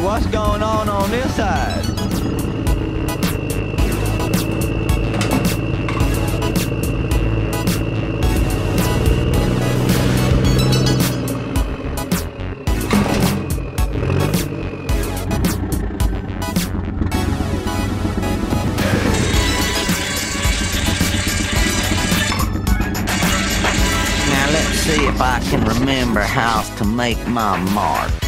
What's going on on this side? Now let's see if I can remember how to make my mark.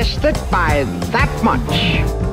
missed it by that much.